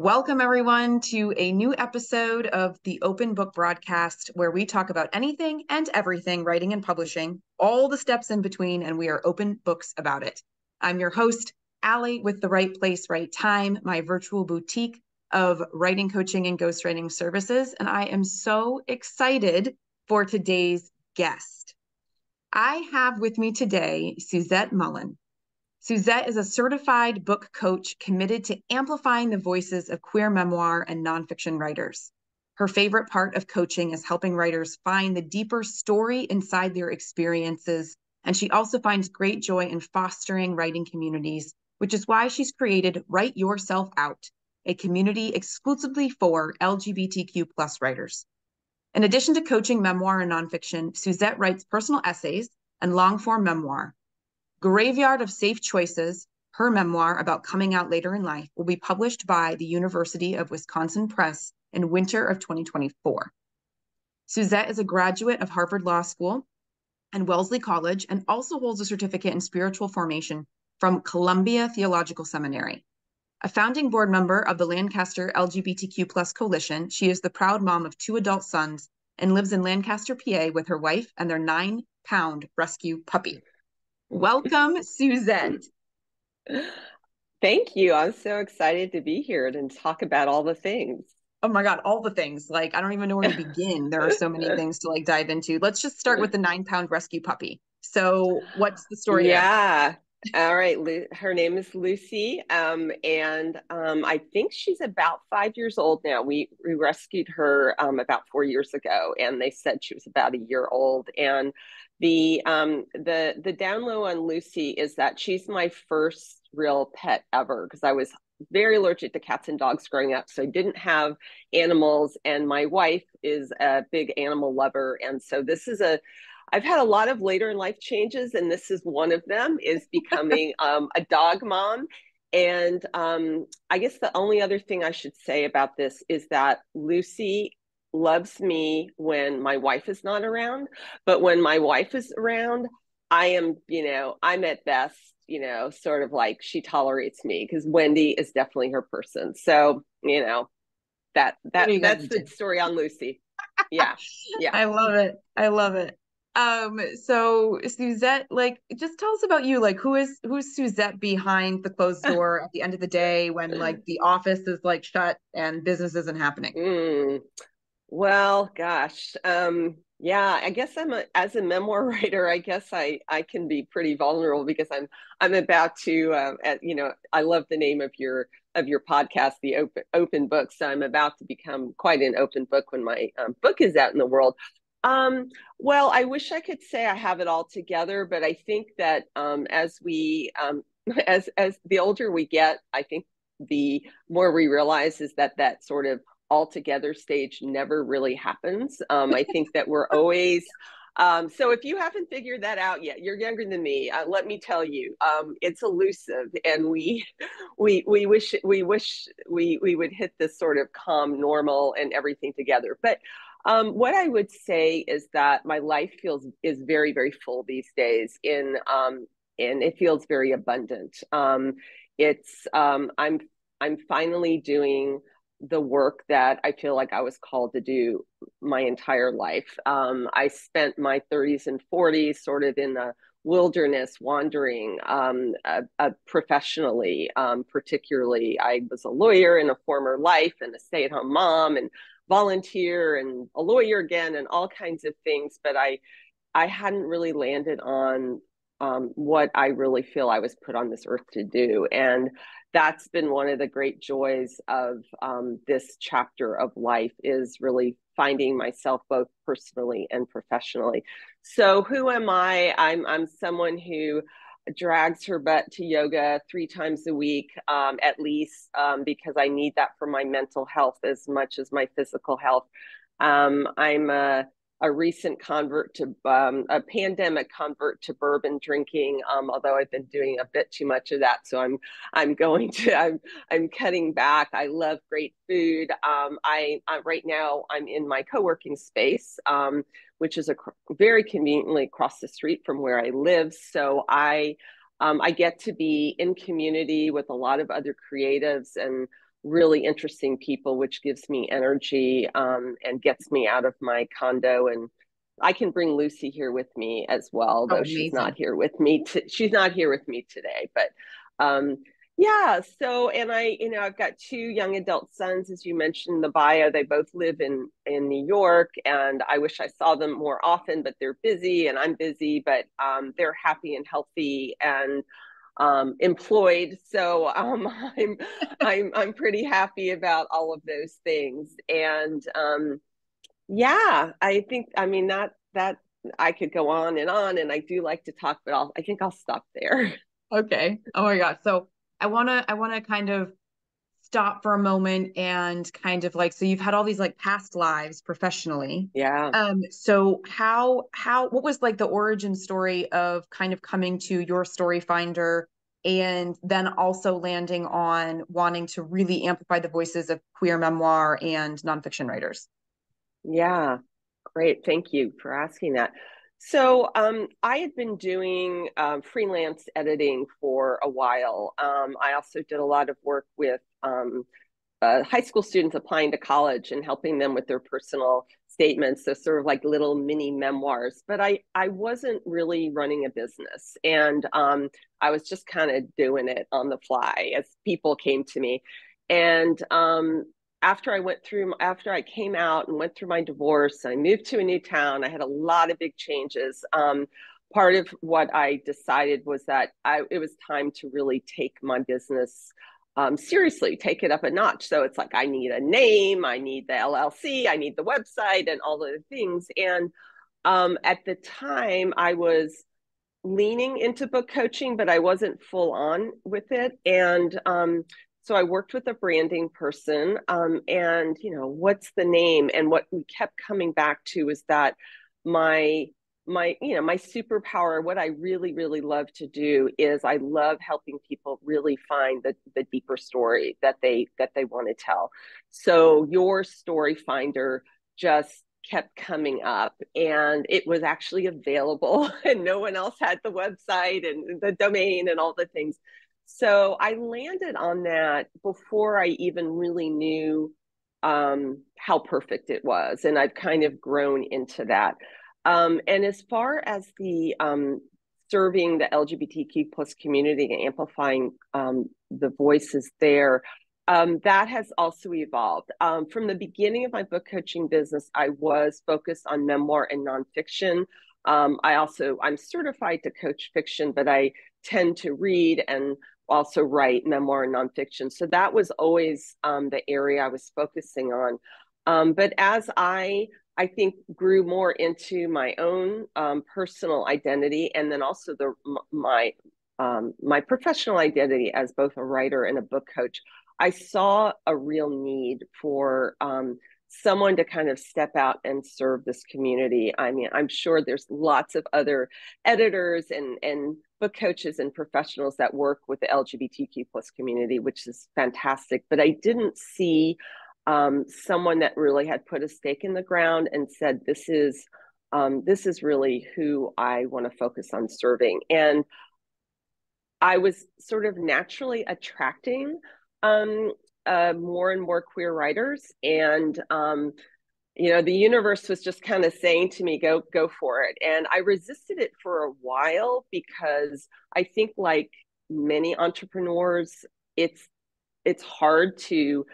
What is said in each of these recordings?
Welcome, everyone, to a new episode of the Open Book Broadcast, where we talk about anything and everything writing and publishing, all the steps in between, and we are open books about it. I'm your host, Allie, with the Write Place, Right Time, my virtual boutique of writing, coaching, and ghostwriting services. And I am so excited for today's guest. I have with me today Suzette Mullen. Suzette is a certified book coach committed to amplifying the voices of queer memoir and nonfiction writers. Her favorite part of coaching is helping writers find the deeper story inside their experiences. And she also finds great joy in fostering writing communities, which is why she's created Write Yourself Out, a community exclusively for LGBTQ plus writers. In addition to coaching memoir and nonfiction, Suzette writes personal essays and long form memoir, Graveyard of Safe Choices, her memoir about coming out later in life, will be published by the University of Wisconsin Press in winter of 2024. Suzette is a graduate of Harvard Law School and Wellesley College and also holds a certificate in spiritual formation from Columbia Theological Seminary. A founding board member of the Lancaster LGBTQ plus coalition, she is the proud mom of two adult sons and lives in Lancaster, PA with her wife and their nine pound rescue puppy. Welcome, Suzette. Thank you. I'm so excited to be here and talk about all the things. Oh my God, all the things. Like, I don't even know where to begin. there are so many things to like dive into. Let's just start with the nine pound rescue puppy. So, what's the story? Yeah. All right. Her name is Lucy. Um, and um, I think she's about five years old now. We, we rescued her um, about four years ago, and they said she was about a year old. And the um the the down low on Lucy is that she's my first real pet ever because I was very allergic to cats and dogs growing up so I didn't have animals and my wife is a big animal lover and so this is a I've had a lot of later in life changes and this is one of them is becoming um, a dog mom and um, I guess the only other thing I should say about this is that Lucy loves me when my wife is not around. But when my wife is around, I am, you know, I'm at best, you know, sort of like she tolerates me because Wendy is definitely her person. So, you know, that that that's the story on Lucy. Yeah. Yeah. I love it. I love it. Um, so Suzette, like just tell us about you. Like who is who's Suzette behind the closed door at the end of the day when like the office is like shut and business isn't happening? Mm. Well, gosh, um, yeah, I guess I'm a, as a memoir writer. I guess I I can be pretty vulnerable because I'm I'm about to, uh, at, you know, I love the name of your of your podcast, the open open book. So I'm about to become quite an open book when my um, book is out in the world. Um, well, I wish I could say I have it all together, but I think that um, as we um, as as the older we get, I think the more we realize is that that sort of all together stage never really happens. Um, I think that we're always um, so if you haven't figured that out yet, you're younger than me. Uh, let me tell you, um, it's elusive, and we we we wish we wish we we would hit this sort of calm, normal, and everything together. But um, what I would say is that my life feels is very very full these days. In um, and it feels very abundant. Um, it's um, I'm I'm finally doing the work that I feel like I was called to do my entire life. Um, I spent my 30s and 40s sort of in the wilderness wandering um, uh, uh, professionally. Um, particularly, I was a lawyer in a former life and a stay at home mom and volunteer and a lawyer again and all kinds of things. But I, I hadn't really landed on um, what I really feel I was put on this earth to do. And that's been one of the great joys of um, this chapter of life is really finding myself both personally and professionally. So who am I? I'm I'm someone who drags her butt to yoga three times a week um, at least um, because I need that for my mental health as much as my physical health. Um, I'm a a recent convert to um, a pandemic convert to bourbon drinking. Um, although I've been doing a bit too much of that, so I'm I'm going to I'm I'm cutting back. I love great food. Um, I, I, right now I'm in my co-working space, um, which is a very conveniently across the street from where I live. So I um, I get to be in community with a lot of other creatives and really interesting people, which gives me energy um, and gets me out of my condo. And I can bring Lucy here with me as well, though oh, she's not here with me. T- she's not here with me today, but um, yeah. So, and I, you know, I've got two young adult sons, as you mentioned in the bio. They both live in in New York, and I wish I saw them more often, but they're busy, and I'm busy. But um, they're happy and healthy, and um, employed. So um, I'm I'm I'm pretty happy about all of those things. And um, yeah, I think I mean that that I could go on and on, and I do like to talk, but I'll I think I'll stop there. Okay. Oh my God. So I wanna I wanna kind of stop for a moment and kind of like so you've had all these like past lives professionally. Yeah. Um so how how what was like the origin story of kind of coming to your story finder and then also landing on wanting to really amplify the voices of queer memoir and nonfiction writers? Yeah. Great. Thank you for asking that. So um, I had been doing um, freelance editing for a while. Um, I also did a lot of work with um, uh, high school students applying to college and helping them with their personal statements, so sort of like little mini memoirs. But I I wasn't really running a business, and um, I was just kind of doing it on the fly as people came to me. And um, after I went through, after I came out and went through my divorce, I moved to a new town. I had a lot of big changes. Um, part of what I decided was that I, it was time to really take my business um, seriously, take it up a notch. So it's like I need a name, I need the LLC, I need the website, and all the things. And um, at the time, I was leaning into book coaching, but I wasn't full on with it. And um, so I worked with a branding person, um, and you know, what's the name? And what we kept coming back to is that my my you know my superpower what i really really love to do is i love helping people really find the, the deeper story that they that they want to tell so your story finder just kept coming up and it was actually available and no one else had the website and the domain and all the things so I landed on that before I even really knew um, how perfect it was. And I've kind of grown into that. Um, and as far as the um, serving the LGBTQ plus community and amplifying um, the voices there, um, that has also evolved. Um, from the beginning of my book coaching business, I was focused on memoir and nonfiction. I also I'm certified to coach fiction, but I tend to read and also write memoir and nonfiction. So that was always um, the area I was focusing on. Um, but as I, I think, grew more into my own um, personal identity, and then also the my um, my professional identity as both a writer and a book coach, I saw a real need for um, someone to kind of step out and serve this community. I mean, I'm sure there's lots of other editors and and book coaches and professionals that work with the LGBTQ plus community, which is fantastic. But I didn't see um, someone that really had put a stake in the ground and said, "This is um, this is really who I want to focus on serving." And I was sort of naturally attracting um, uh, more and more queer writers, and um, you know the universe was just kind of saying to me go go for it and i resisted it for a while because i think like many entrepreneurs it's it's hard to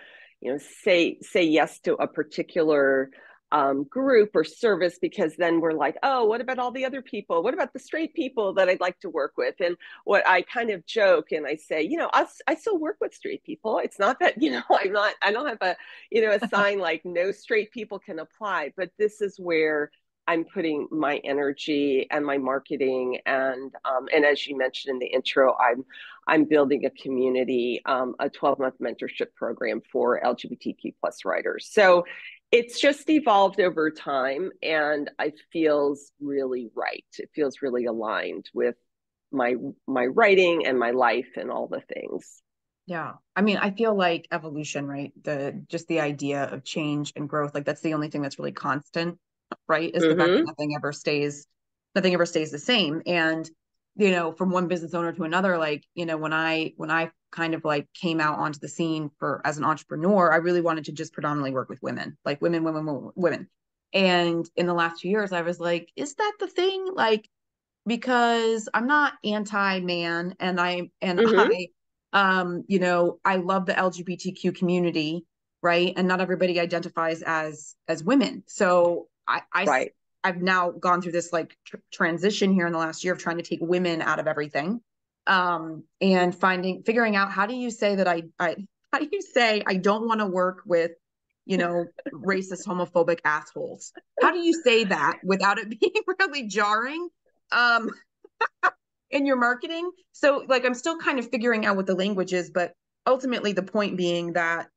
you know say say yes to a particular um, group or service because then we're like, oh, what about all the other people? What about the straight people that I'd like to work with? And what I kind of joke and I say, you know, I, I still work with straight people. It's not that, you know, I'm not, I don't have a, you know, a sign like no straight people can apply, but this is where I'm putting my energy and my marketing and um, and as you mentioned in the intro, I'm I'm building a community, um, a 12 month mentorship program for LGBTQ plus writers. So it's just evolved over time and it feels really right. It feels really aligned with my my writing and my life and all the things. Yeah. I mean i feel like evolution right? The just the idea of change and growth like that's the only thing that's really constant right is mm-hmm. the fact that mm-hmm. nothing ever stays nothing ever stays the same and you know from one business owner to another like you know when i when i kind of like came out onto the scene for as an entrepreneur i really wanted to just predominantly work with women like women women women, women. and in the last few years i was like is that the thing like because i'm not anti man and i and mm-hmm. i um you know i love the lgbtq community right and not everybody identifies as as women so i i right. I've now gone through this like tr- transition here in the last year of trying to take women out of everything um, and finding figuring out how do you say that I I how do you say I don't want to work with you know racist homophobic assholes how do you say that without it being really jarring um in your marketing so like i'm still kind of figuring out what the language is but ultimately the point being that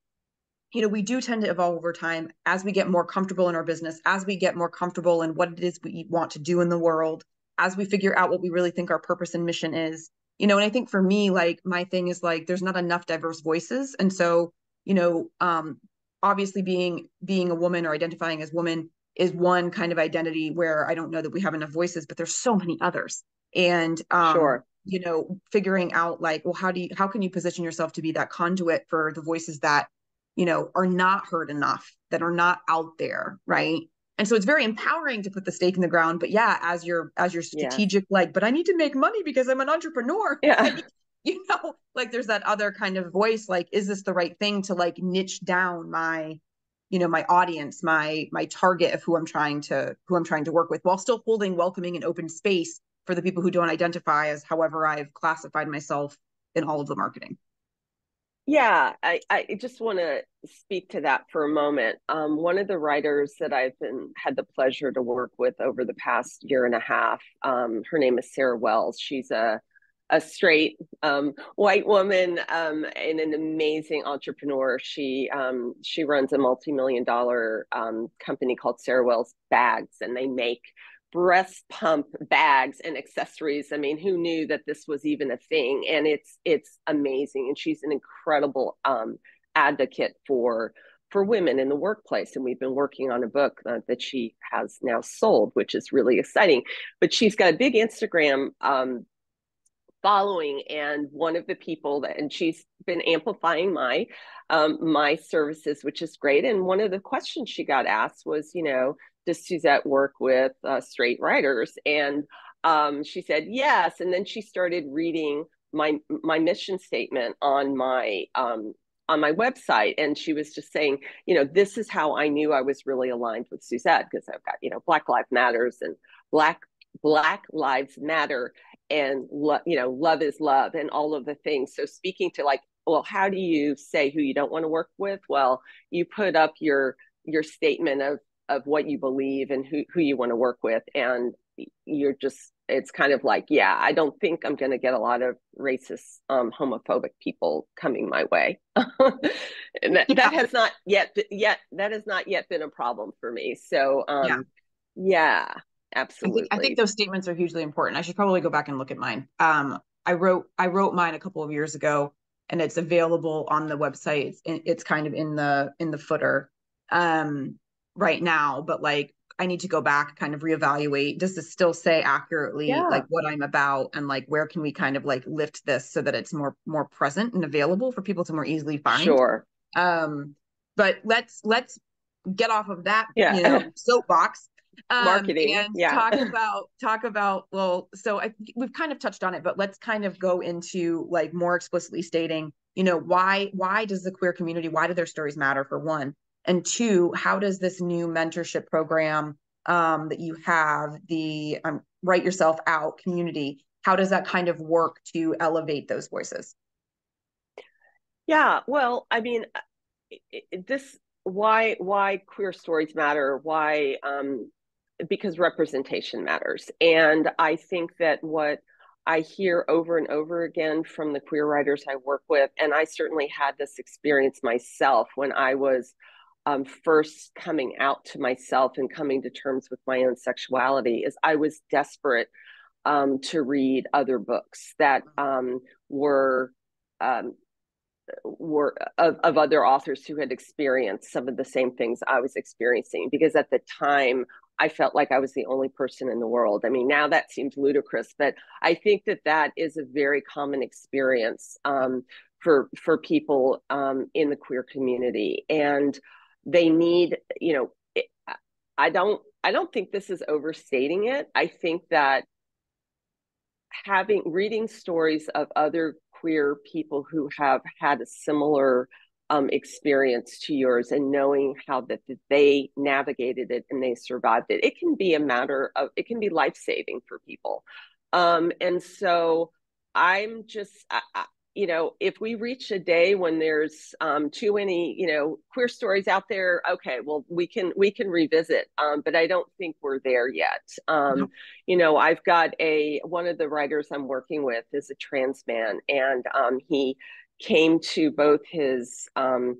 you know, we do tend to evolve over time as we get more comfortable in our business, as we get more comfortable in what it is we want to do in the world, as we figure out what we really think our purpose and mission is. You know, and I think for me, like my thing is like there's not enough diverse voices. And so, you know, um, obviously being being a woman or identifying as woman is one kind of identity where I don't know that we have enough voices, but there's so many others. And um, sure you know figuring out like well how do you how can you position yourself to be that conduit for the voices that you know, are not heard enough, that are not out there, right? And so it's very empowering to put the stake in the ground. But yeah, as your as your strategic, yeah. like, but I need to make money because I'm an entrepreneur. Yeah. you know, like there's that other kind of voice, like, is this the right thing to like niche down my, you know, my audience, my my target of who I'm trying to who I'm trying to work with while still holding welcoming and open space for the people who don't identify as however I've classified myself in all of the marketing. Yeah, I, I just want to speak to that for a moment. Um, one of the writers that I've been had the pleasure to work with over the past year and a half, um, her name is Sarah Wells. She's a a straight um, white woman um, and an amazing entrepreneur. She um, she runs a multi million dollar um, company called Sarah Wells Bags, and they make breast pump bags and accessories. I mean, who knew that this was even a thing? And it's it's amazing. And she's an incredible um, advocate for for women in the workplace. And we've been working on a book uh, that she has now sold, which is really exciting. But she's got a big Instagram um, following, and one of the people that, and she's been amplifying my um, my services, which is great. And one of the questions she got asked was, you know, does Suzette work with uh, straight writers? And um, she said yes. And then she started reading my my mission statement on my um, on my website, and she was just saying, you know, this is how I knew I was really aligned with Suzette because I've got you know Black Lives Matters and Black Black Lives Matter and lo- you know love is love and all of the things. So speaking to like, well, how do you say who you don't want to work with? Well, you put up your your statement of of what you believe and who, who you want to work with and you're just it's kind of like yeah i don't think i'm going to get a lot of racist um, homophobic people coming my way. And that, yeah. that has not yet yet that has not yet been a problem for me so um, yeah. yeah absolutely I think, I think those statements are hugely important. I should probably go back and look at mine. Um, i wrote i wrote mine a couple of years ago and it's available on the website. It's, it's kind of in the in the footer. Um right now, but like I need to go back, kind of reevaluate. Does this still say accurately yeah. like what I'm about and like where can we kind of like lift this so that it's more more present and available for people to more easily find? Sure. Um, but let's let's get off of that yeah. you know soapbox um, marketing and yeah. talk about talk about well so I, we've kind of touched on it but let's kind of go into like more explicitly stating you know why why does the queer community why do their stories matter for one and two, how does this new mentorship program um, that you have, the um, Write Yourself Out community, how does that kind of work to elevate those voices? Yeah, well, I mean, this why why queer stories matter, why um, because representation matters, and I think that what I hear over and over again from the queer writers I work with, and I certainly had this experience myself when I was um, first coming out to myself and coming to terms with my own sexuality is I was desperate um, to read other books that um, were um, were of, of other authors who had experienced some of the same things I was experiencing because at the time I felt like I was the only person in the world. I mean, now that seems ludicrous, but I think that that is a very common experience um, for for people um, in the queer community, and they need, you know, I don't I don't think this is overstating it. I think that having reading stories of other queer people who have had a similar um, experience to yours and knowing how that, that they navigated it and they survived it it can be a matter of it can be life-saving for people um, and so i'm just I, you know, if we reach a day when there's um, too many, you know, queer stories out there, okay, well, we can we can revisit. Um, but I don't think we're there yet. Um, no. You know, I've got a one of the writers I'm working with is a trans man, and um, he came to both his um,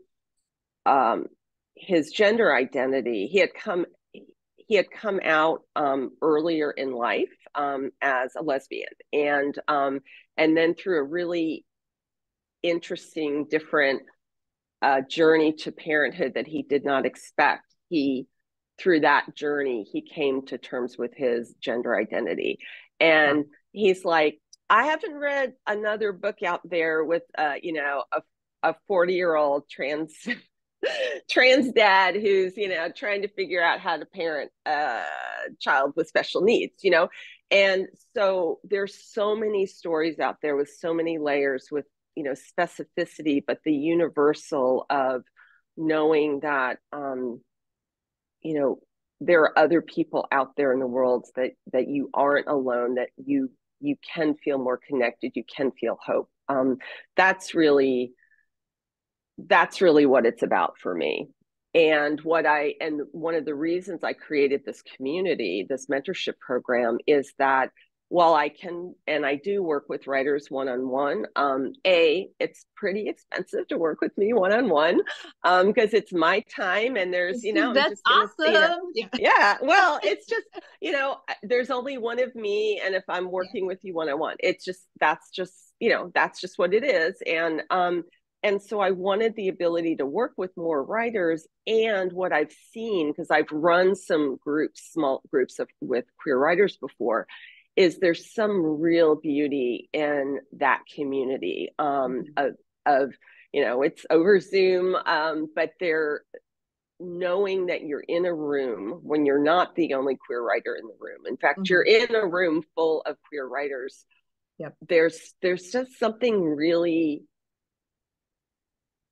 um, his gender identity. He had come he had come out um, earlier in life um, as a lesbian, and um, and then through a really interesting, different uh, journey to parenthood that he did not expect. He, through that journey, he came to terms with his gender identity. And he's like, I haven't read another book out there with, uh, you know, a, a 40 year old trans trans dad who's you know trying to figure out how to parent a child with special needs you know and so there's so many stories out there with so many layers with you know specificity but the universal of knowing that um you know there are other people out there in the world that that you aren't alone that you you can feel more connected you can feel hope. Um that's really that's really what it's about for me. And what i and one of the reasons i created this community this mentorship program is that while I can and I do work with writers one on one, um, a it's pretty expensive to work with me one on one because it's my time and there's you know that's awesome. You know, yeah. yeah, well, it's just you know there's only one of me, and if I'm working yeah. with you one on one, it's just that's just you know that's just what it is, and um and so I wanted the ability to work with more writers and what I've seen because I've run some groups, small groups of with queer writers before is there's some real beauty in that community um, mm-hmm. of, of, you know, it's over Zoom, um, but they're knowing that you're in a room when you're not the only queer writer in the room. In fact, mm-hmm. you're in a room full of queer writers. Yep. There's there's just something really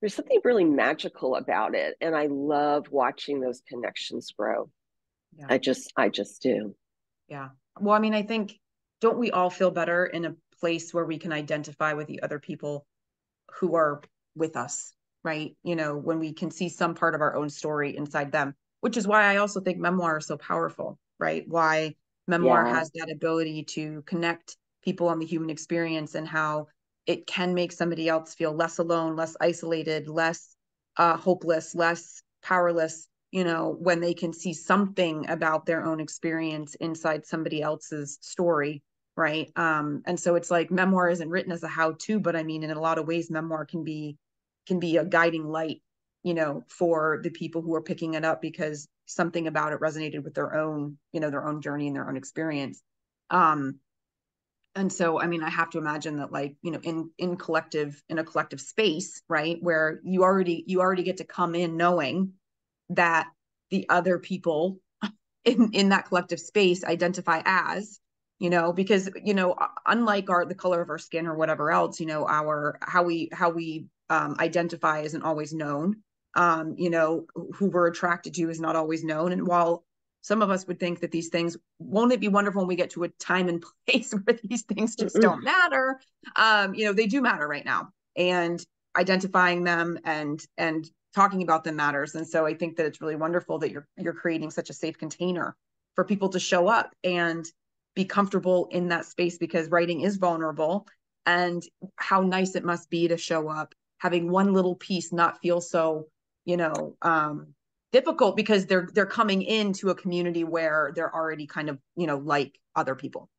there's something really magical about it and I love watching those connections grow. Yeah. I just I just do. Yeah well i mean i think don't we all feel better in a place where we can identify with the other people who are with us right you know when we can see some part of our own story inside them which is why i also think memoir is so powerful right why memoir yeah. has that ability to connect people on the human experience and how it can make somebody else feel less alone less isolated less uh, hopeless less powerless you know, when they can see something about their own experience inside somebody else's story, right? Um, and so it's like memoir isn't written as a how-to, but I mean, in a lot of ways, memoir can be can be a guiding light, you know, for the people who are picking it up because something about it resonated with their own, you know, their own journey and their own experience. Um, and so i mean i have to imagine that like you know in in collective in a collective space right where you already you already get to come in knowing that the other people in in that collective space identify as you know because you know unlike our the color of our skin or whatever else you know our how we how we um, identify isn't always known. Um, you know who we're attracted to is not always known. And while some of us would think that these things won't it be wonderful when we get to a time and place where these things just don't matter? Um, you know they do matter right now. And identifying them and and talking about them matters. And so I think that it's really wonderful that you're you're creating such a safe container for people to show up and be comfortable in that space because writing is vulnerable and how nice it must be to show up having one little piece not feel so you know um difficult because they're they're coming into a community where they're already kind of you know like other people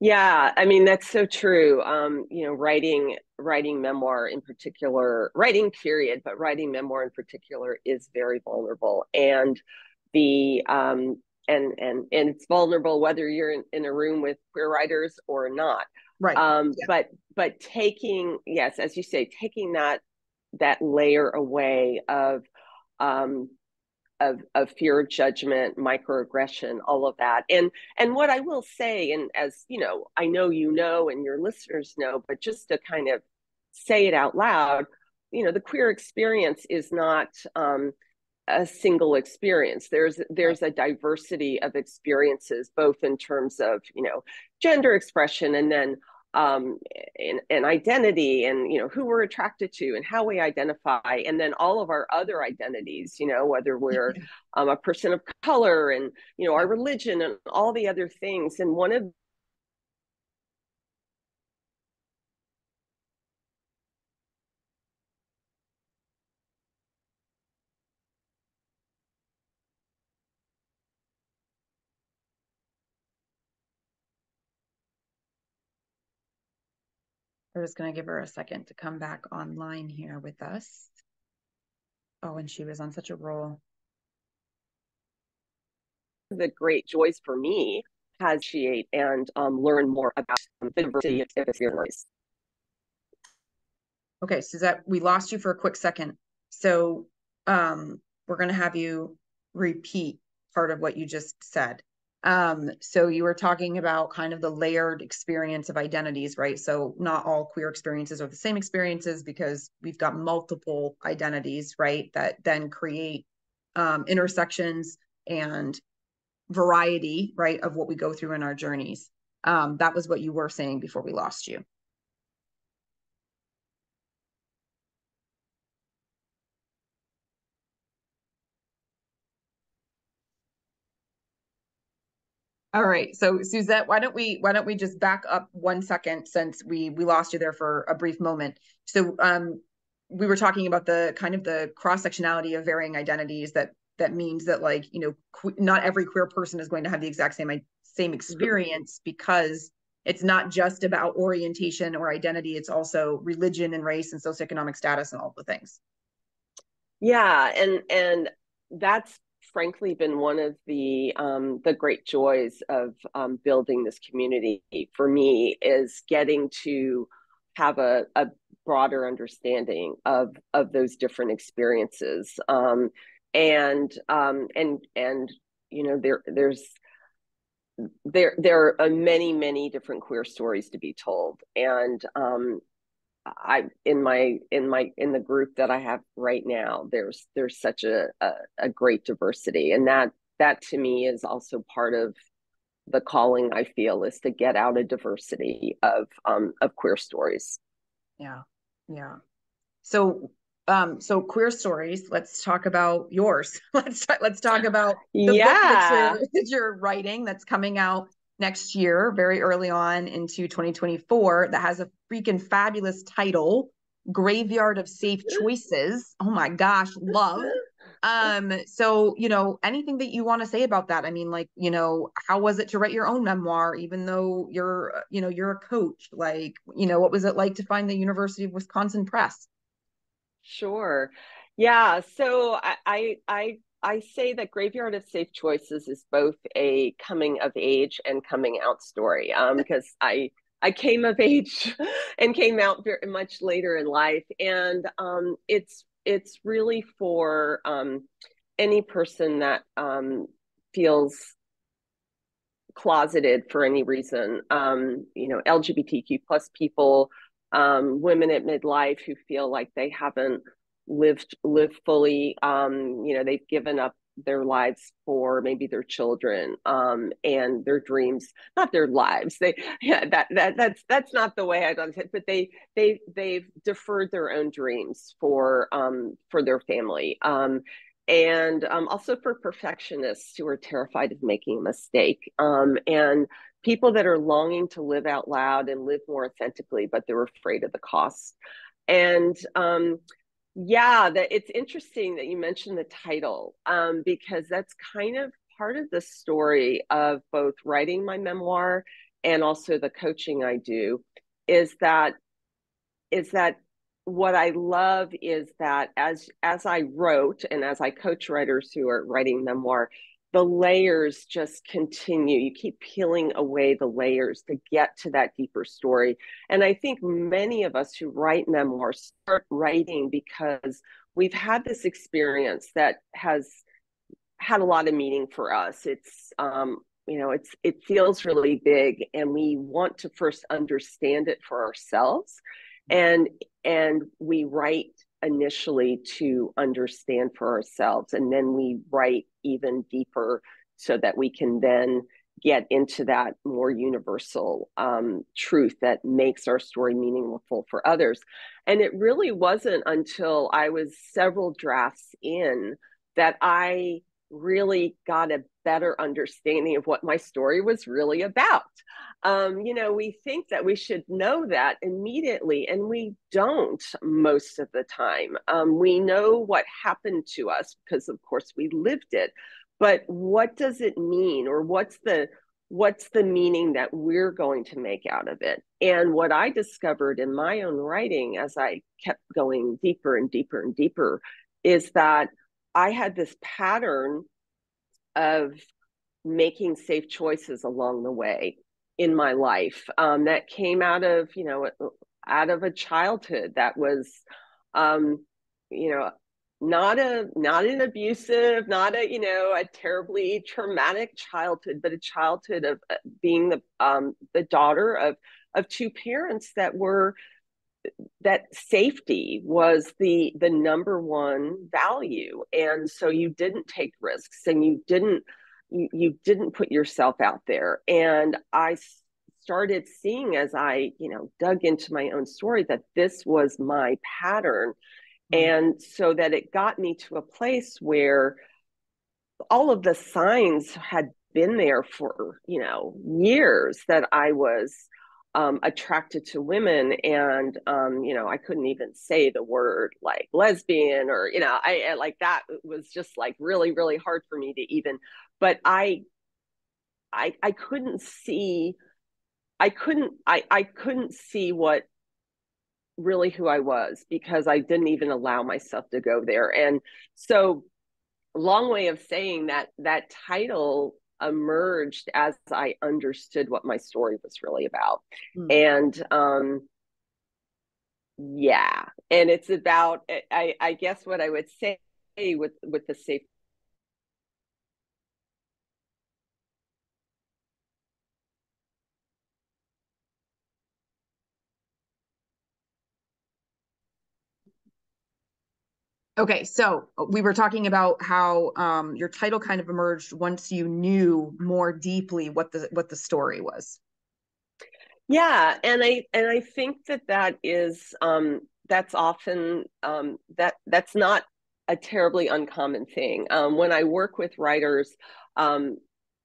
yeah, I mean that's so true. Um, you know, writing writing memoir in particular, writing period, but writing memoir in particular is very vulnerable. And the um, and and and it's vulnerable whether you're in, in a room with queer writers or not right um yeah. but but taking yes as you say taking that that layer away of um of of fear of judgment microaggression all of that. And and what i will say and as you know i know you know and your listeners know but just to kind of say it out loud you know the queer experience is not um a single experience. There's there's a diversity of experiences both in terms of you know gender expression and then um and, and identity and you know who we're attracted to and how we identify and then all of our other identities you know whether we're um, a person of color and you know our religion and all the other things. And one of We're just going to give her a second to come back online here with us. Oh, and she was on such a roll. The great joys for me has she ate and um, learn more about the diversity of experience. Okay, Suzette, we lost you for a quick second. So um, we're going to have you repeat part of what you just said. Um, so you were talking about kind of the layered experience of identities, right? So not all queer experiences are the same experiences because we've got multiple identities, right? That then create um, intersections and variety, right, of what we go through in our journeys. Um, that was what you were saying before we lost you. All right. So Suzette, why don't we why don't we just back up one second since we we lost you there for a brief moment. So um we were talking about the kind of the cross sectionality of varying identities that that means that like you know not every queer person is going to have the exact same same experience because it's not just about orientation or identity it's also religion and race and socioeconomic status and all the things yeah and and that's frankly been one of the um, the great joys of um, building this community for me is getting to have a, a broader understanding of of those different experiences. Um, and um, and and you know there there's there there are many many different queer stories to be told. And um, I in my in my in the group that I have right now, there's there's such a, a, a great diversity, and that that to me is also part of the calling I feel is to get out a diversity of um of queer stories. Yeah, yeah. So um so queer stories let's talk about yours let's let's talk about the yeah. book that you're, that you're writing that's coming out next year, very early on into 2024, that has a freaking fabulous title, Graveyard of Safe Choices. Oh my gosh, love. Um, so you know, anything that you want to say about that? I mean, like, you know, how was it to write your own memoir, even though you're, you know, you're a coach? Like, you know, what was it like to find the University of Wisconsin Press? Sure. Yeah. So I I, I I say that Graveyard of Safe Choices is both a coming of age and coming out story because um, I I came of age and came out very much later in life, and um, it's it's really for um, any person that um, feels closeted for any reason. Um, you know, LGBTQ plus people, um, women at midlife who feel like they haven't lived live fully um you know they've given up their lives for maybe their children um and their dreams not their lives. They yeah that that that's that's not the way i don't it but they they they've deferred their own dreams for um for their family um and um, also for perfectionists who are terrified of making a mistake um, and people that are longing to live out loud and live more authentically but they're afraid of the cost. And um, yeah, that it's interesting that you mentioned the title um, because that's kind of part of the story of both writing my memoir and also the coaching I do is that is that what I love is that as as I wrote and as I coach writers who are writing memoir, the layers just continue. You keep peeling away the layers to get to that deeper story. And I think many of us who write memoirs start writing because we've had this experience that has had a lot of meaning for us. It's um, you know, it's it feels really big, and we want to first understand it for ourselves, and and we write initially to understand for ourselves and then we write even deeper so that we can then get into that more universal um, truth that makes our story meaningful for others. And it really wasn't until i was several drafts in that i really got a better understanding of what my story was really about. Um, you know, we think that we should know that immediately, and we don't most of the time. Um, we know what happened to us because, of course, we lived it. But what does it mean, or what's the what's the meaning that we're going to make out of it? And what I discovered in my own writing as I kept going deeper and deeper and deeper is that I had this pattern of making safe choices along the way in my life um, that came out of you know out of a childhood that was um, you know not a not an abusive not a you know a terribly traumatic childhood but a childhood of uh, being the um, the daughter of of two parents that were that safety was the the number one value. And so you didn't take risks and you didn't you, you didn't put yourself out there. And i started seeing as i you know dug into my own story that this was my pattern. Mm-hmm. and so that it got me to a place where all of the signs had been there for you know years that i was um, attracted to women and um, you know i couldn't even say the word like lesbian or you know I, I like that was just like really really hard for me to even but i i i couldn't see i couldn't i i couldn't see what really who i was because i didn't even allow myself to go there. And so long way of saying that that title emerged as I understood what my story was really about. Mm. And um yeah, and it's about I I guess what I would say with with the safe Okay, so uh, we were talking about how um, your title kind of emerged once you knew more deeply what the what the story was. Yeah, and I and I think that that is um, that's often um, that that's not a terribly uncommon thing. Um, when I work with writers, um,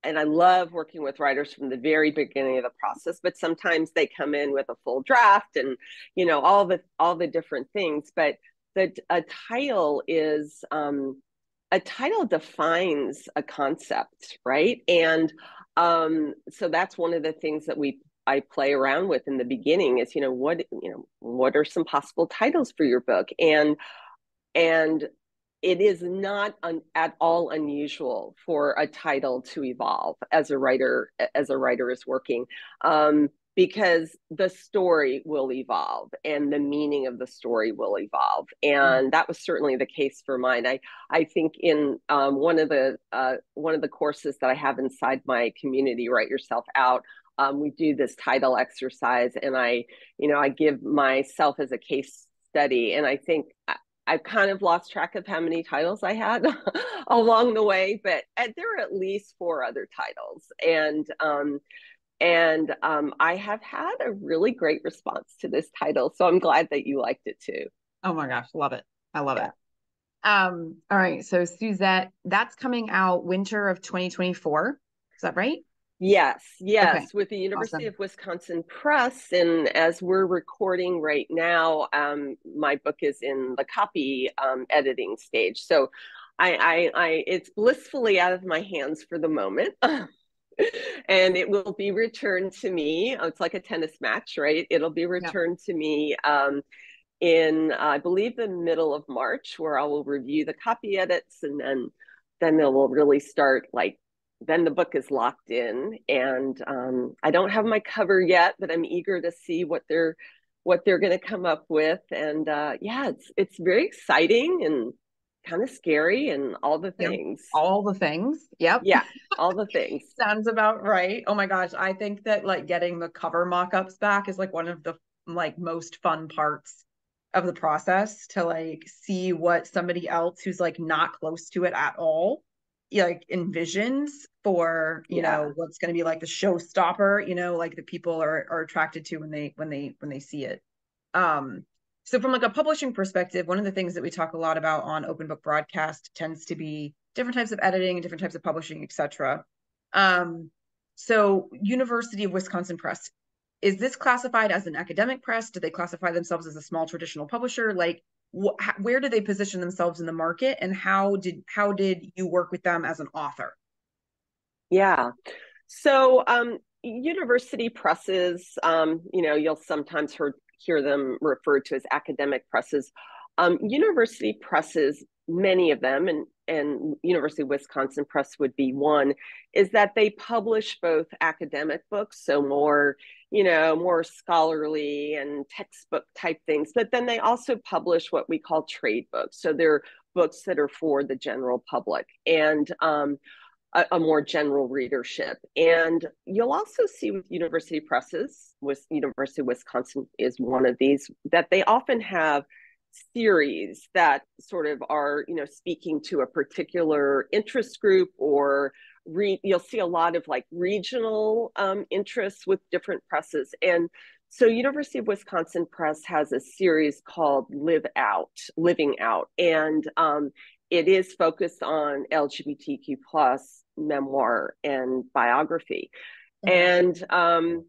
and I love working with writers from the very beginning of the process, but sometimes they come in with a full draft and you know all the all the different things, but that a title is um, a title defines a concept, right? And um, so that's one of the things that we I play around with in the beginning is you know what you know what are some possible titles for your book and and it is not un, at all unusual for a title to evolve as a writer as a writer is working um, because the story will evolve and the meaning of the story will evolve. And that was certainly the case for mine. I i think in um, one of the uh, one of the courses that i have inside my community write yourself out um, we do this title exercise and i you know i give myself as a case study. And i think I, I've kind of lost track of how many titles I had along the way, but uh, there are at least four other titles. And um, and um, I have had a really great response to this title. So I'm glad that you liked it too. Oh my gosh, love it. I love yeah. it. Um, all right. So Suzette, that's coming out winter of 2024. Is that right? Yes, yes, okay. with the University awesome. of Wisconsin Press. And as we're recording right now, um, my book is in the copy um, editing stage. So I, I, I, it's blissfully out of my hands for the moment. and it will be returned to me. It's like a tennis match, right? It'll be returned yeah. to me um, in, uh, I believe, the middle of March, where I will review the copy edits and then then they will really start like then the book is locked in and um, i don't have my cover yet but i'm eager to see what they're what they're going to come up with and uh, yeah it's it's very exciting and kind of scary and all the things. All the things yep. Yeah all the things. Sounds about right. Oh my gosh i think that like getting the cover mock-ups back is like one of the like most fun parts of the process to like see what somebody else who's like not close to it at all like envisions for you yeah. know what's going to be like the showstopper you know like the people are are attracted to when they when they when they see it. Um so from like a publishing perspective one of the things that we talk a lot about on open book broadcast tends to be different types of editing and different types of publishing etc um so university of wisconsin press is this classified as an academic press? Do they classify themselves as a small traditional publisher? Like wh- where do they position themselves in the market and how did how did you work with them as an author? Yeah. So um, university presses um, you know you'll sometimes hear, hear them referred to as academic presses um, university presses many of them and and University of Wisconsin Press would be one, is that they publish both academic books, so more you know, more scholarly and textbook type things. But then they also publish what we call trade books. So they're books that are for the general public and um, a, a, more general readership. And you'll also see with university presses, with University of Wisconsin is one of these, that they often have series that sort of are, you know, speaking to a particular interest group or re- you'll see a lot of like regional um, interests with different presses. And so University of Wisconsin Press has a series called Live Out, Living Out. And um, it is focused on LGBTQ plus memoir and biography. Mm-hmm. And um,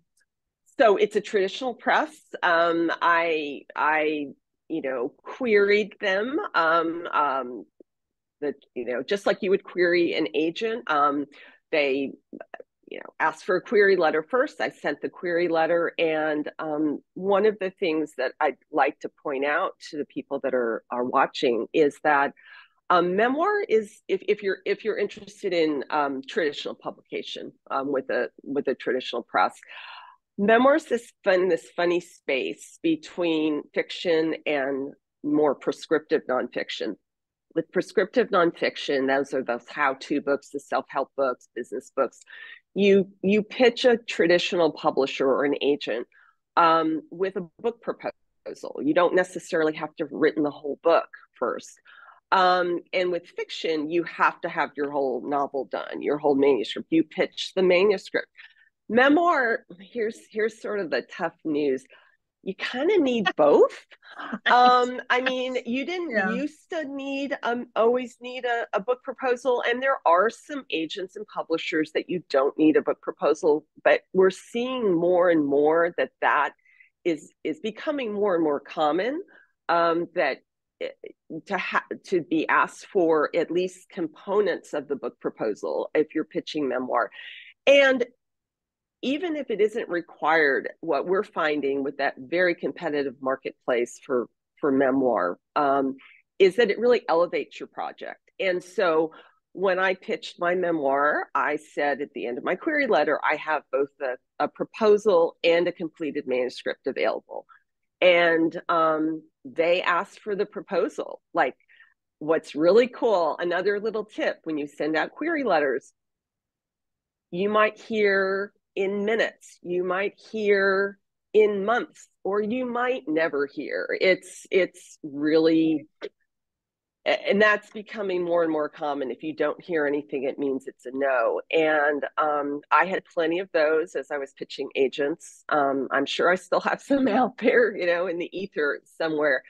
so it's a traditional press. Um, I I you know queried them um, um, that you know just like you would query an agent um, they you know asked for a query letter first i sent the query letter and um, one of the things that i'd like to point out to the people that are are watching is that um, memoir is if, if you're if you're interested in um, traditional publication um, with a with a traditional press memoir is this fun this funny space between fiction and more prescriptive nonfiction with prescriptive nonfiction, those are those how-to books, the self-help books, business books. You you pitch a traditional publisher or an agent um, with a book proposal. You don't necessarily have to have written the whole book first. Um, and with fiction, you have to have your whole novel done, your whole manuscript. You pitch the manuscript. Memoir, here's here's sort of the tough news you kind of need both. um, I mean, you didn't yeah. used to need um always need a, a book proposal, and there are some agents and publishers that you don't need a book proposal, but we're seeing more and more that that is is becoming more and more common. Um, that to have to be asked for at least components of the book proposal if you're pitching memoir and even if it isn't required, what we're finding with that very competitive marketplace for for memoir um, is that it really elevates your project. And so when I pitched my memoir, I said at the end of my query letter, I have both a, a proposal and a completed manuscript available. And um, they asked for the proposal. Like, what's really cool, another little tip when you send out query letters, you might hear in minutes you might hear in months or you might never hear it's it's really and that's becoming more and more common. If you don't hear anything it means it's a no. And um, i had plenty of those as i was pitching agents. Um, i'm sure i still have some out there you know in the ether somewhere.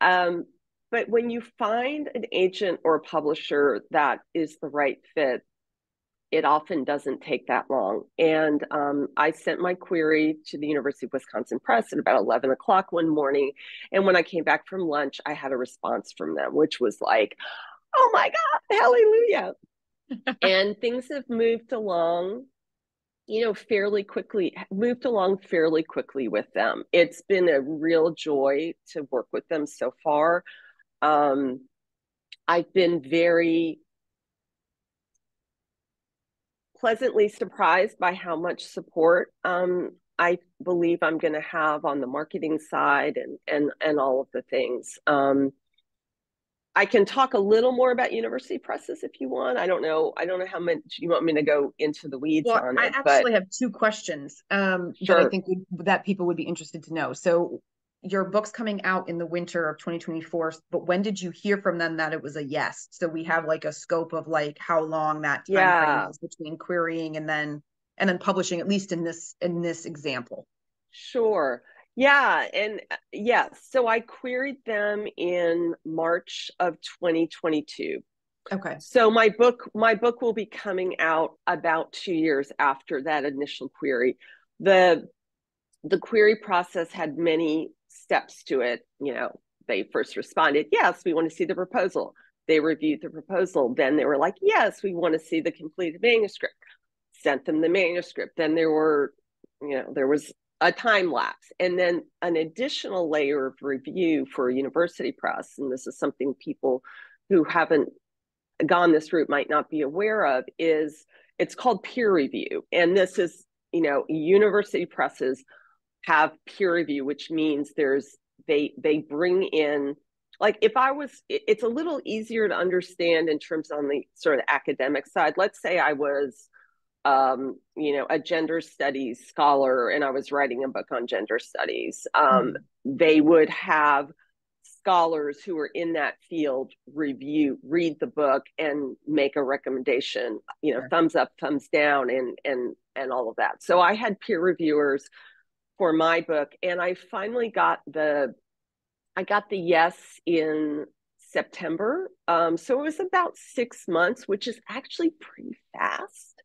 Um, but when you find an agent or a publisher that is the right fit it often doesn't take that long. And um, I sent my query to the University of Wisconsin Press at about 11 o'clock one morning. And when I came back from lunch, I had a response from them, which was like, oh my God, hallelujah. and things have moved along you know, fairly quickly, moved along fairly quickly with them. It's been a real joy to work with them so far. Um, I've been very pleasantly surprised by how much support um, I believe I'm going to have on the marketing side and and and all of the things. Um, I can talk a little more about university presses if you want. I don't know. I don't know how much you want me to go into the weeds well, on I it. actually but... have two questions um, sure. that I think would, that people would be interested to know. So, your book's coming out in the winter of 2024, but when did you hear from them that it was a yes? So we have like a scope of like how long that time yeah. frame is between querying and then and then publishing, at least in this in this example. Sure. Yeah, and uh, yes, so I queried them in March of 2022. Okay. So my book my book will be coming out about 2 years after that initial query. The the query process had many steps to it, you know. They first responded, "Yes, we want to see the proposal." They reviewed the proposal, then they were like, "Yes, we want to see the completed manuscript." Sent them the manuscript. Then there were you know, there was a time lapse and then an additional layer of review for a university press and this is something people who haven't gone this route might not be aware of is it's called peer review and this is you know university presses have peer review which means there's they they bring in like if i was it's a little easier to understand in terms on the sort of academic side let's say i was um, you know, a gender studies scholar and I was writing a book on gender studies, um, mm-hmm. they would have scholars who are in that field review, read the book and make a recommendation, you know, sure. thumbs up, thumbs down, and and and all of that. So I had peer reviewers for my book, and I finally got the I got the yes in September. Um, so it was about six months, which is actually pretty fast.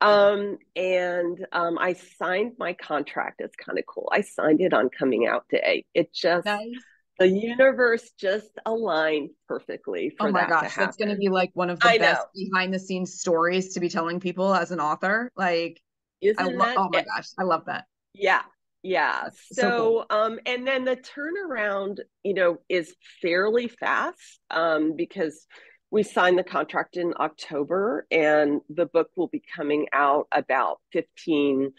Um, and um, I signed my contract. It's kind of cool. I signed it on coming out day. It just nice. the universe just aligned perfectly for oh my that gosh that's going to be like one of the I best know. behind the scenes stories to be telling people as an author like Isn't I lo- oh my it? gosh i love that yeah yeah so, um and then the turnaround you know is fairly fast um because we signed the contract in October, and the book will be coming out about 15,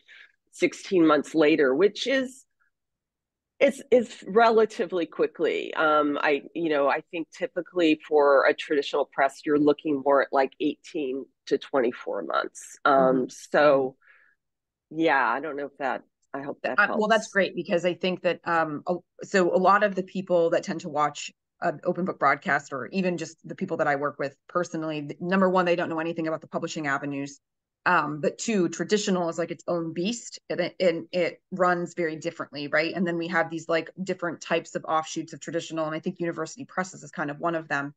16 months later, which is it's it's relatively quickly. Um, I you know I think typically for a traditional press, you're looking more at like 18 to 24 months. Um, mm-hmm. So yeah, I don't know if that I hope that uh, well, that's great because I think that um, so a lot of the people that tend to watch an open book broadcast or even just the people that I work with personally, number one, they don't know anything about the publishing avenues. Um, but two, traditional is like its own beast and it, and it runs very differently, right? And then we have these like different types of offshoots of traditional, and I think university presses is kind of one of them.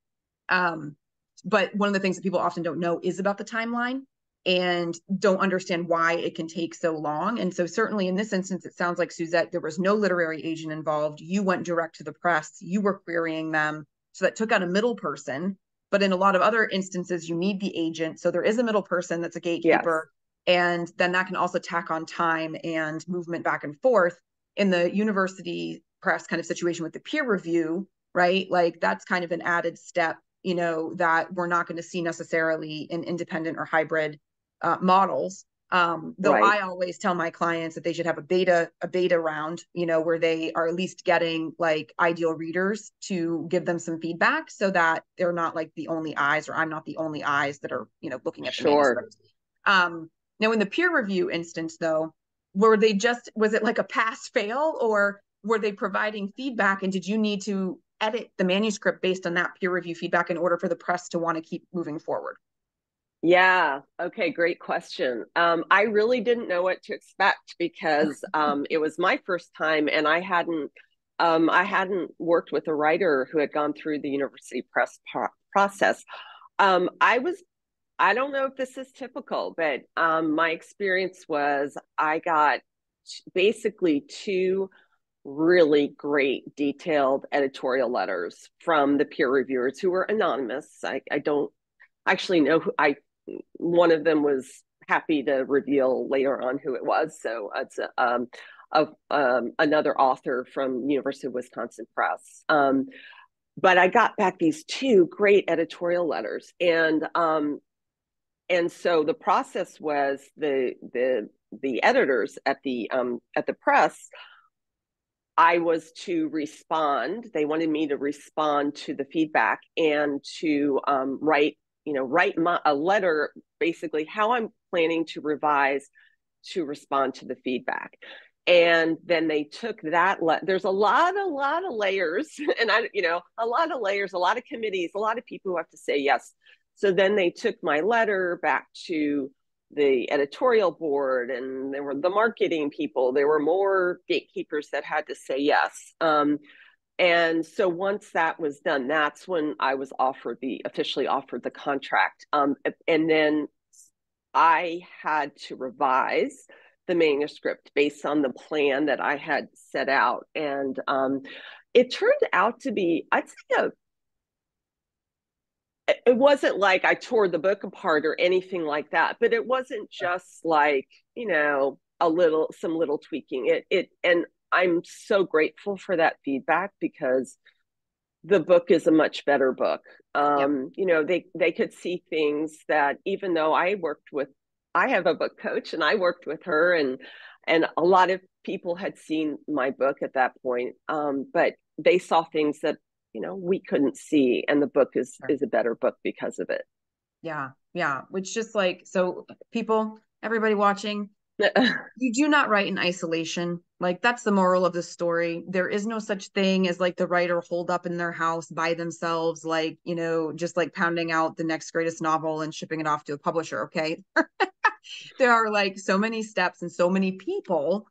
Um, but one of the things that people often don't know is about the timeline and don't understand why it can take so long. And so, certainly in this instance, it sounds like Suzette, there was no literary agent involved. You went direct to the press, you were querying them. So, that took out a middle person. But in a lot of other instances, you need the agent. So, there is a middle person that's a gatekeeper. Yes. And then that can also tack on time and movement back and forth. In the university press kind of situation with the peer review, right? Like that's kind of an added step, you know, that we're not going to see necessarily in independent or hybrid uh, models. Um, though right. I always tell my clients that they should have a beta a beta round, you know, where they are at least getting like ideal readers to give them some feedback, so that they're not like the only eyes, or I'm not the only eyes that are you know looking at the sure. manuscript. Um, now, in the peer review instance, though, were they just was it like a pass fail, or were they providing feedback, and did you need to edit the manuscript based on that peer review feedback in order for the press to want to keep moving forward? Yeah. Okay. Great question. Um, I really didn't know what to expect because um, it was my first time, and I hadn't um, I hadn't worked with a writer who had gone through the university press pro- process. Um, I was I don't know if this is typical, but um, my experience was I got basically two really great detailed editorial letters from the peer reviewers who were anonymous. I, I don't actually know who I one of them was happy to reveal later on who it was. So it's a, um, a, um, another author from University of Wisconsin Press. Um, but I got back these two great editorial letters, and um, and so the process was the the the editors at the um, at the press I was to respond. They wanted me to respond to the feedback and to um, write, you know, write my, a letter, basically how I'm planning to revise to respond to the feedback. And then they took that. Le- There's a lot, a lot of layers, and I, you know, a lot of layers, a lot of committees, a lot of people who have to say yes. So then they took my letter back to the editorial board and there were the marketing people there were more gatekeepers that had to say yes um, and so once that was done that's when i was offered the officially offered the contract. Um, and then i had to revise the manuscript based on the plan that i had set out. And um, it turned out to be i'd say a it wasn't like I tore the book apart or anything like that, but it wasn't just like, you know, a little some little tweaking. It it and I'm so grateful for that feedback because the book is a much better book. Um, you know, they they could see things that even though I worked with I have a book coach and I worked with her and and a lot of people had seen my book at that point. Um, but they saw things that you know we couldn't see and the book is sure. is a better book because of it yeah yeah which just like so people everybody watching you do not write in isolation. Like that's the moral of the story. There is no such thing as like the writer holed up in their house by themselves like you know just like pounding out the next greatest novel and shipping it off to a publisher okay? There are like so many steps and so many people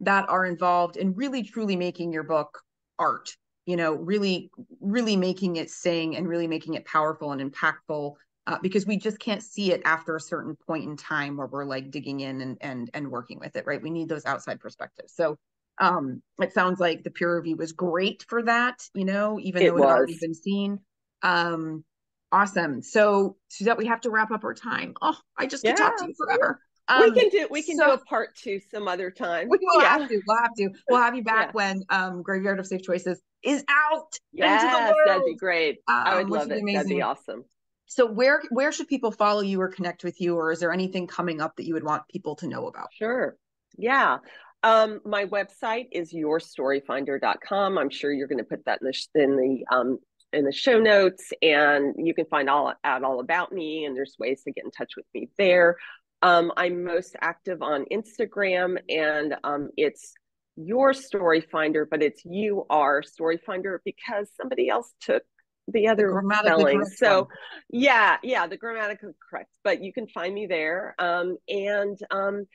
that are involved in really truly making your book art you know really really making it sing and really making it powerful and impactful uh, because we just can't see it after a certain point in time where we're like digging in and and and working with it right we need those outside perspectives so um it sounds like the peer review was great for that you know even it though it had already been seen um awesome so suzette we have to wrap up our time oh i just could talk to you forever um, we can do we can so, do a part two some other time. We will yeah. have to. We'll have to. We'll have you back yeah. when um, Graveyard of Safe Choices is out. Yes, that'd be great. Um, I would love it. That'd be awesome. So where where should people follow you or connect with you, or is there anything coming up that you would want people to know about? Sure. Yeah. Um, my website is yourstoryfinder.com. I'm sure you're going to put that in the in the um, in the show notes, and you can find all out all about me. And there's ways to get in touch with me there. Um, I'm most active on Instagram, and um, it's your story finder, but it's you are story finder because somebody else took the other the spelling. So, one. yeah, yeah, the grammatically correct. But you can find me there, um, and um,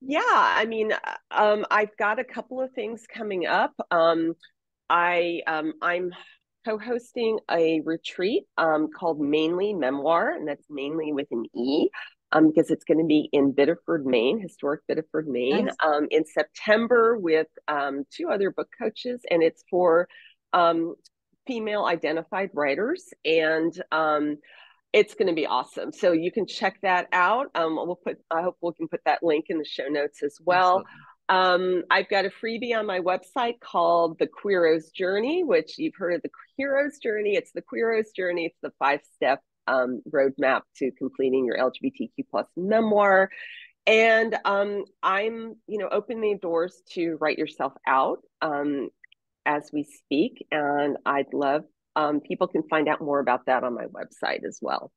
yeah, I mean, um, I've got a couple of things coming up. Um, I um, I'm co-hosting a retreat um, called Mainly Memoir, and that's mainly with an E um, because it's going to be in Biddeford, Maine, historic Biddeford, Maine, nice. um, in September with um, two other book coaches, and it's for um, female identified writers, and um, it's going to be awesome. So you can check that out. Um, we'll put. I hope we can put that link in the show notes as well. Um, I've got a freebie on my website called The Queero's Journey, which you've heard of the Queero's Journey. It's the Queero's Journey. It's the five step um, roadmap to completing your LGBTQ plus memoir. And um, I'm, you know, opening doors to write yourself out um, as we speak. And I'd love um, people can find out more about that on my website as well.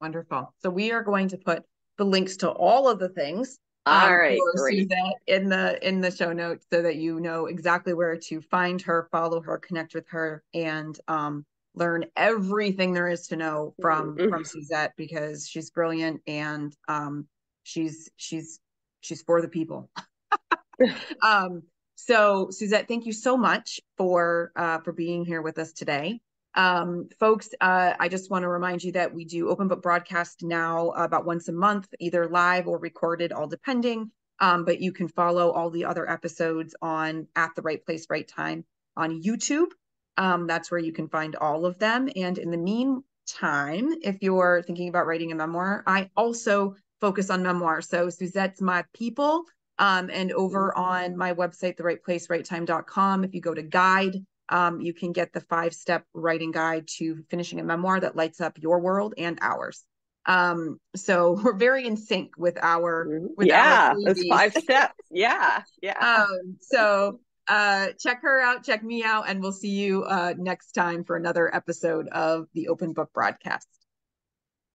Wonderful. So we are going to put the links to all of the things um, all right, great. in the in the show notes so that you know exactly where to find her, follow her, connect with her, and um, learn everything there is to know from mm-hmm. from Suzette because she's brilliant and um, she's she's she's for the people. um, so Suzette, thank you so much for uh, for being here with us today. Um, folks, uh, I just want to remind you that we do open book broadcast now about once a month, either live or recorded, all depending. Um, but you can follow all the other episodes on at the Write Place, right time on YouTube. Um, that's where you can find all of them. And in the meantime, if you're thinking about writing a memoir, I also focus on memoir. So Suzette's My People. Um, and over on my website, the Write Place, right time.com, if you go to guide, um, you can get the five step writing guide to finishing a memoir that lights up your world and ours. Um, so we're very in sync with our Mm-hmm. with yeah, our those five steps. Yeah, yeah. Um, so uh, check her out, check me out, and we'll see you uh, next time for another episode of the Open Book Broadcast.